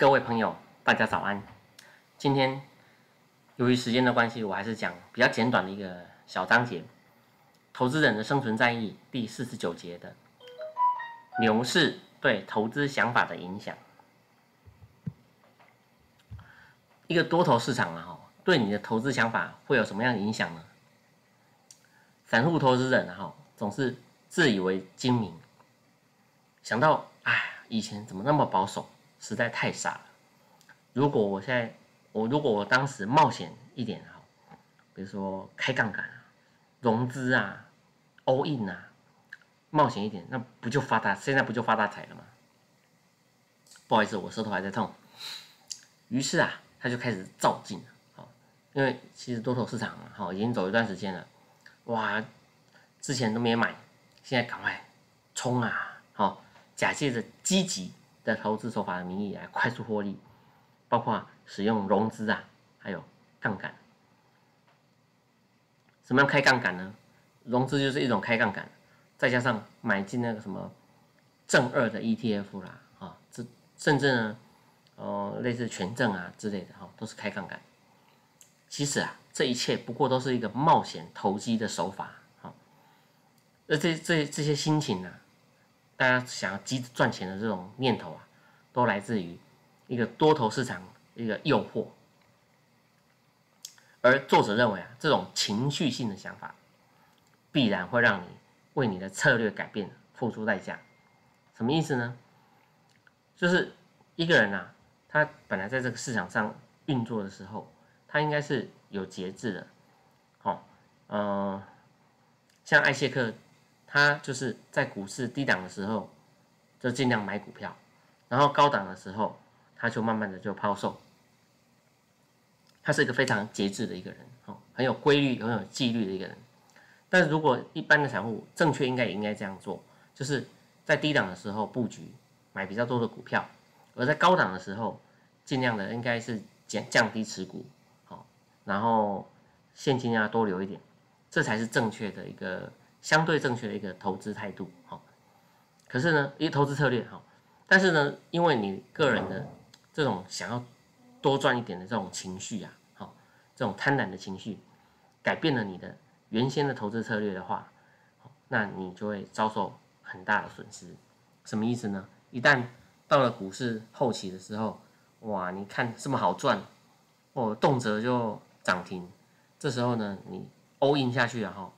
各位朋友，大家早安。今天由于时间的关系，我还是讲比较简短的一个小章节，《投资人的生存战役》第四十九节的牛市对投资想法的影响。一个多头市场啊，对你的投资想法会有什么样的影响呢？散户投资人哈，总是自以为精明，想到哎，以前怎么那么保守？实在太傻了。如果我现在，我如果我当时冒险一点哈，比如说开杠杆啊、融资啊、all in 啊，冒险一点，那不就发大？现在不就发大财了吗？不好意思，我舌头还在痛。于是啊，他就开始照进了，因为其实多头市场嘛，好，已经走一段时间了，哇，之前都没买，现在赶快冲啊，好，假借着积极。的投资手法的名义来快速获利，包括使用融资啊，还有杠杆。什么样开杠杆呢？融资就是一种开杠杆，再加上买进那个什么正二的 ETF 啦，啊，这甚至呢，呃，类似权证啊之类的哈，都是开杠杆。其实啊，这一切不过都是一个冒险投机的手法，好，那这这这些心情呢？大家想要急着赚钱的这种念头啊，都来自于一个多头市场一个诱惑。而作者认为啊，这种情绪性的想法，必然会让你为你的策略改变付出代价。什么意思呢？就是一个人啊，他本来在这个市场上运作的时候，他应该是有节制的。好，嗯，像艾谢克。他就是在股市低档的时候，就尽量买股票，然后高档的时候，他就慢慢的就抛售。他是一个非常节制的一个人，哦，很有规律、很有纪律的一个人。但是如果一般的散户，正确应该也应该这样做，就是在低档的时候布局，买比较多的股票，而在高档的时候，尽量的应该是减降低持股，好，然后现金要多留一点，这才是正确的一个。相对正确的一个投资态度，哈。可是呢，一投资策略，哈。但是呢，因为你个人的这种想要多赚一点的这种情绪啊，好，这种贪婪的情绪，改变了你的原先的投资策略的话，那你就会遭受很大的损失。什么意思呢？一旦到了股市后期的时候，哇，你看这么好赚，哦，动辄就涨停，这时候呢，你 all in 下去了哈。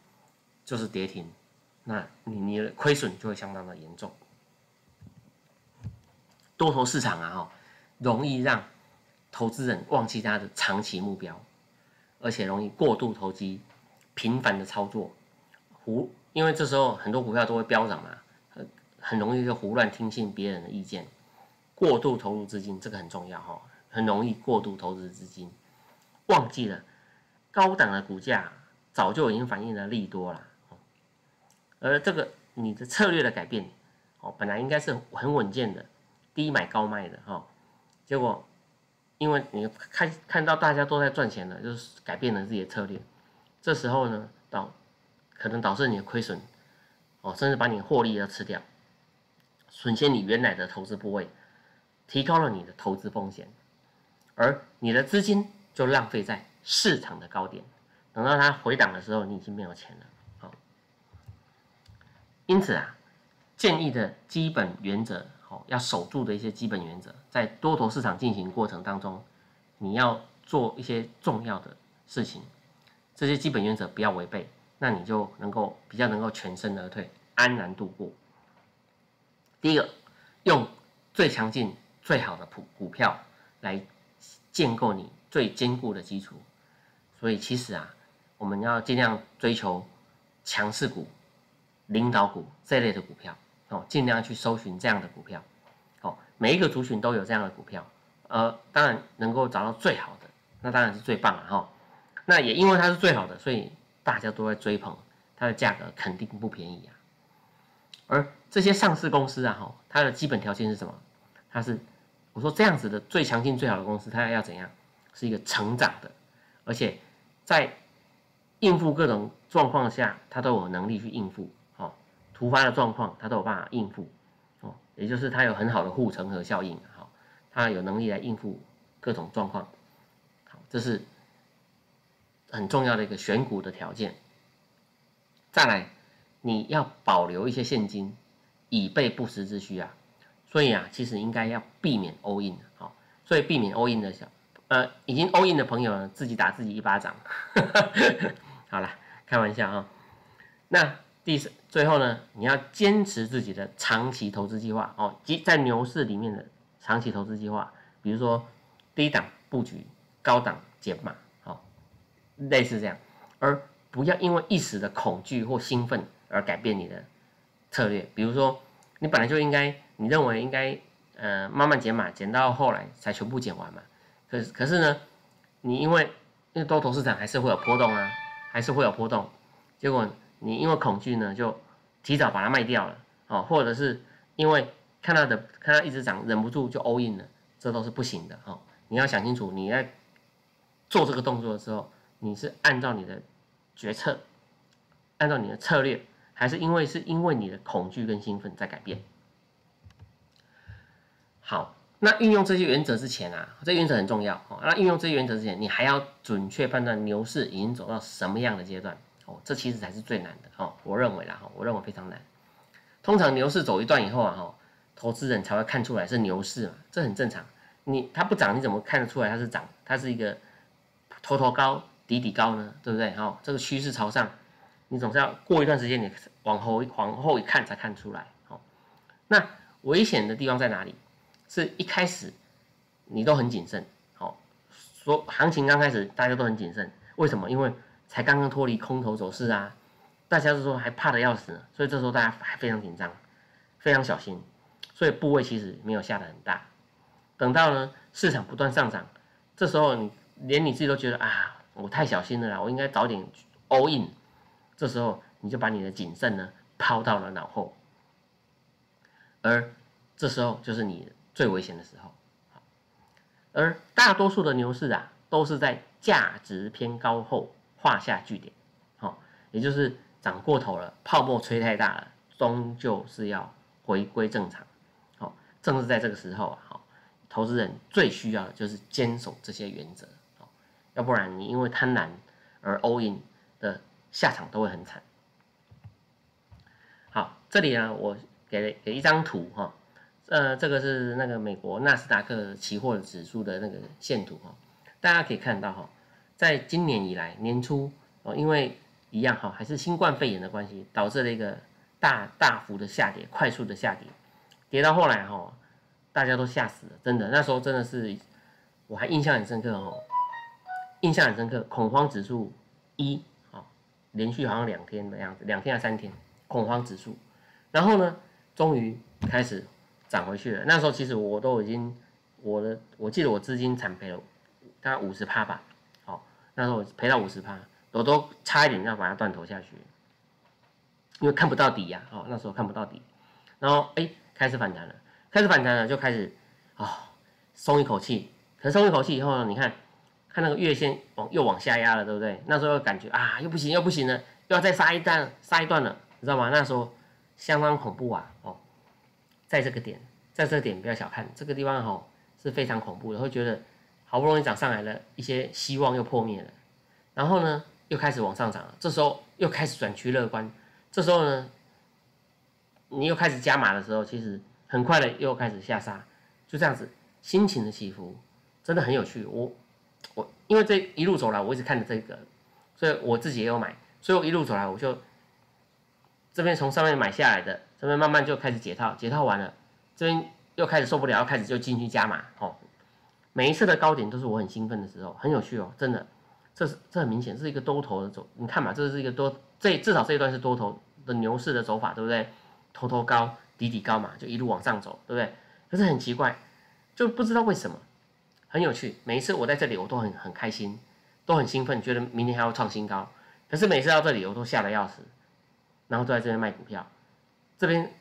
就是跌停，那你你的亏损就会相当的严重。多头市场啊，哈，容易让投资人忘记他的长期目标，而且容易过度投机、频繁的操作，胡，因为这时候很多股票都会飙涨嘛，很很容易就胡乱听信别人的意见，过度投入资金，这个很重要哈，很容易过度投资资金，忘记了高档的股价早就已经反映了利多了。而这个你的策略的改变，哦，本来应该是很稳健的，低买高卖的哈，结果因为你看看到大家都在赚钱了，就是改变了自己的策略，这时候呢导可能导致你的亏损，哦，甚至把你获利要吃掉，损陷你原来的投资部位，提高了你的投资风险，而你的资金就浪费在市场的高点，等到它回档的时候，你已经没有钱了。因此啊，建议的基本原则，好要守住的一些基本原则，在多头市场进行过程当中，你要做一些重要的事情，这些基本原则不要违背，那你就能够比较能够全身而退，安然度过。第一个，用最强劲、最好的股股票来建构你最坚固的基础。所以其实啊，我们要尽量追求强势股。领导股这类的股票，哦，尽量去搜寻这样的股票，哦，每一个族群都有这样的股票，呃，当然能够找到最好的，那当然是最棒了哈。那也因为它是最好的，所以大家都在追捧，它的价格肯定不便宜啊。而这些上市公司啊，哈，它的基本条件是什么？它是我说这样子的最强劲、最好的公司，它要怎样？是一个成长的，而且在应付各种状况下，它都有能力去应付。突发的状况，它都有办法应付，哦，也就是它有很好的护城河效应，好，他有能力来应付各种状况。好，这是很重要的一个选股的条件。再来，你要保留一些现金，以备不时之需啊。所以啊，其实应该要避免 all in 好，所以避免 all in 的小呃，已经 all in 的朋友呢，自己打自己一巴掌。好了，开玩笑啊。那第四，最后呢，你要坚持自己的长期投资计划哦，即在牛市里面的长期投资计划，比如说低档布局，高档减码，好，类似这样，而不要因为一时的恐惧或兴奋而改变你的策略。比如说，你本来就应该，你认为应该呃慢慢减码，减到后来才全部减完嘛。可是可是呢，你因为因为多头市场还是会有波动啊。还是会有波动，结果你因为恐惧呢，就提早把它卖掉了，哦，或者是因为看到的看到一直涨，忍不住就 all in 了，这都是不行的哦。你要想清楚，你在做这个动作的时候，你是按照你的决策，按照你的策略，还是因为是因为你的恐惧跟兴奋在改变？好。那运用这些原则之前啊，这原则很重要哦。那运用这些原则之前，你还要准确判断牛市已经走到什么样的阶段哦。这其实才是最难的哦。我认为啦哈，我认为非常难。通常牛市走一段以后啊哈，投资人才会看出来是牛市嘛，这很正常。你它不涨，你怎么看得出来它是涨？它是一个头头高底底高呢？对不对？哈，这个趋势朝上，你总是要过一段时间，你往后往后一看才看出来。好，那危险的地方在哪里？是一开始你都很谨慎，好说行情刚开始大家都很谨慎，为什么？因为才刚刚脱离空头走势啊，大家是说还怕的要死，所以这时候大家还非常紧张，非常小心，所以部位其实没有下的很大。等到呢市场不断上涨，这时候你连你自己都觉得啊，我太小心了啦，我应该早点 all in，这时候你就把你的谨慎呢抛到了脑后，而这时候就是你。最危险的时候，而大多数的牛市啊，都是在价值偏高后画下句点，好，也就是涨过头了，泡沫吹太大了，终究是要回归正常，好，正是在这个时候啊，好，投资人最需要的就是坚守这些原则，好，要不然你因为贪婪而 all in 的下场都会很惨。好，这里呢，我给了给一张图哈。呃，这个是那个美国纳斯达克期货指数的那个线图哈，大家可以看到哈，在今年以来年初哦，因为一样哈，还是新冠肺炎的关系，导致了一个大大幅的下跌，快速的下跌，跌到后来哈，大家都吓死了，真的，那时候真的是我还印象很深刻哦，印象很深刻，恐慌指数一哦，连续好像两天的样子，两天还三天，恐慌指数，然后呢，终于开始。涨回去了。那时候其实我都已经，我的我记得我资金惨赔了大概五十趴吧。那时候我赔到五十趴，我都差一点要把它断头下去，因为看不到底呀。哦，那时候看不到底，然后哎开始反弹了，开始反弹了就开始啊松一口气。可松一口气以后呢，你看看那个月线往又往下压了，对不对？那时候感觉啊又不行又不行了，又要再杀一段杀一段了，你知道吗？那时候相当恐怖啊。哦。在这个点，在这个点不要小看这个地方哈，是非常恐怖的，会觉得好不容易涨上来了，一些希望又破灭了，然后呢又开始往上涨了，这时候又开始转趋乐观，这时候呢你又开始加码的时候，其实很快的又开始下杀，就这样子心情的起伏真的很有趣。我我因为这一路走来，我一直看着这个，所以我自己也有买，所以我一路走来我就这边从上面买下来的。这边慢慢就开始解套，解套完了，这边又开始受不了，开始就进去加码哦。每一次的高点都是我很兴奋的时候，很有趣哦，真的，这是这很明显是一个多头的走，你看嘛，这是一个多，这至少这一段是多头的牛市的走法，对不对？头头高，底底高嘛，就一路往上走，对不对？可是很奇怪，就不知道为什么，很有趣。每一次我在这里，我都很很开心，都很兴奋，觉得明天还要创新高。可是每次到这里，我都吓得要死，然后都在这边卖股票。这边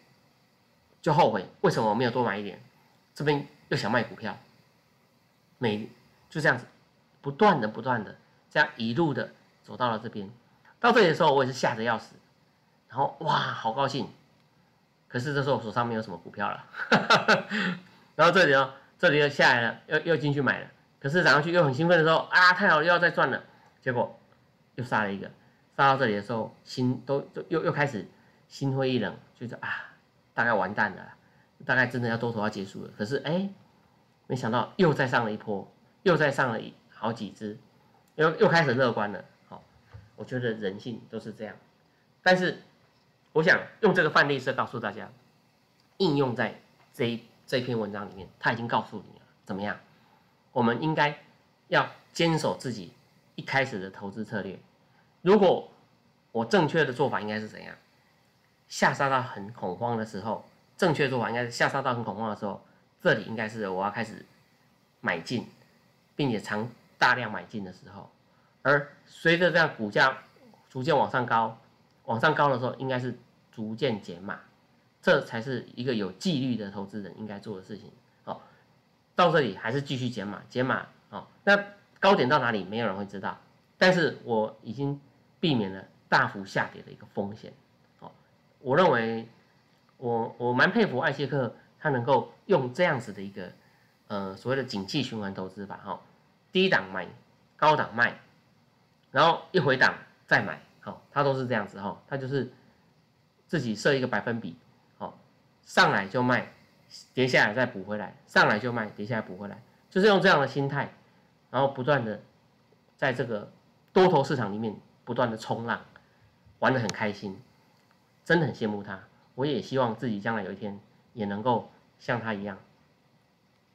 就后悔，为什么我没有多买一点？这边又想卖股票，每就这样子，不断的不断的这样一路的走到了这边。到这里的时候，我也是吓得要死，然后哇，好高兴。可是这时候我手上没有什么股票了，然后这里呢，这里又下来了，又又进去买了，可是涨上去又很兴奋的时候啊，太好了，又要再赚了，结果又杀了一个，杀到这里的时候心都就又又开始心灰意冷，觉得啊，大概完蛋了，大概真的要多头要结束了。可是哎，没想到又再上了一波，又再上了一好几只，又又开始乐观了。好，我觉得人性都是这样，但是我想用这个范例是告诉大家，应用在这一。这篇文章里面，他已经告诉你了怎么样？我们应该要坚守自己一开始的投资策略。如果我正确的做法应该是怎样？下杀到很恐慌的时候，正确做法应该是下杀到很恐慌的时候，这里应该是我要开始买进，并且长大量买进的时候。而随着这样股价逐渐往上高，往上高的时候，应该是逐渐减码。这才是一个有纪律的投资人应该做的事情。哦，到这里还是继续减码，减码。哦，那高点到哪里，没有人会知道。但是我已经避免了大幅下跌的一个风险。哦，我认为我我蛮佩服艾谢克，他能够用这样子的一个呃所谓的景气循环投资法。哈，低档买，高档卖，然后一回档再买。好，他都是这样子。哈，他就是自己设一个百分比哦。上来就卖，跌下来再补回来，上来就卖，跌下来补回来，就是用这样的心态，然后不断的在这个多头市场里面不断的冲浪，玩的很开心，真的很羡慕他，我也希望自己将来有一天也能够像他一样。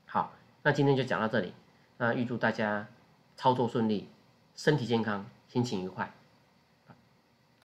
好，那今天就讲到这里，那预祝大家操作顺利，身体健康，心情愉快。